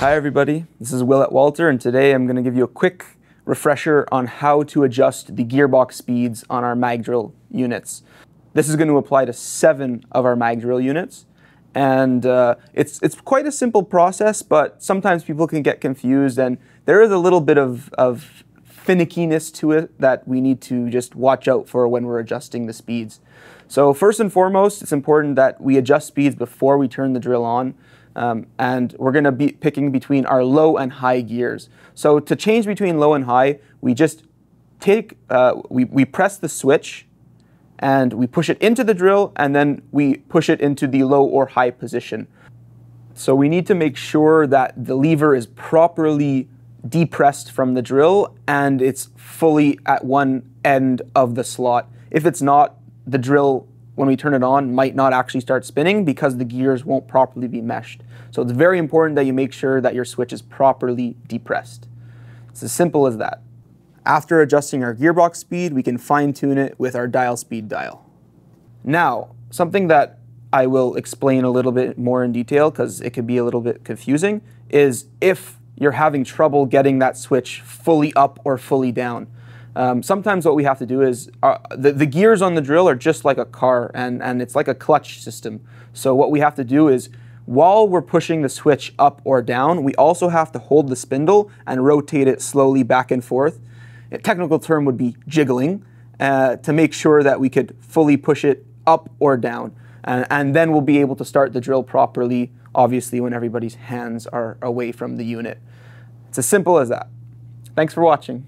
Hi everybody, this is Willett Walter and today I'm going to give you a quick refresher on how to adjust the gearbox speeds on our mag drill units. This is going to apply to seven of our mag drill units and uh, it's, it's quite a simple process but sometimes people can get confused and there is a little bit of, of finickiness to it that we need to just watch out for when we're adjusting the speeds. So first and foremost, it's important that we adjust speeds before we turn the drill on. Um, and we're going to be picking between our low and high gears. So to change between low and high, we just take, uh, we, we press the switch and we push it into the drill and then we push it into the low or high position. So we need to make sure that the lever is properly depressed from the drill and it's fully at one end of the slot. If it's not, the drill when we turn it on might not actually start spinning because the gears won't properly be meshed. So it's very important that you make sure that your switch is properly depressed. It's as simple as that. After adjusting our gearbox speed, we can fine tune it with our dial speed dial. Now, something that I will explain a little bit more in detail because it could be a little bit confusing is if you're having trouble getting that switch fully up or fully down. Um, sometimes what we have to do is uh, the, the gears on the drill are just like a car and, and it's like a clutch system. So what we have to do is while we're pushing the switch up or down, we also have to hold the spindle and rotate it slowly back and forth. A technical term would be jiggling uh, to make sure that we could fully push it up or down. And, and then we'll be able to start the drill properly, obviously when everybody's hands are away from the unit. It's as simple as that. Thanks for watching.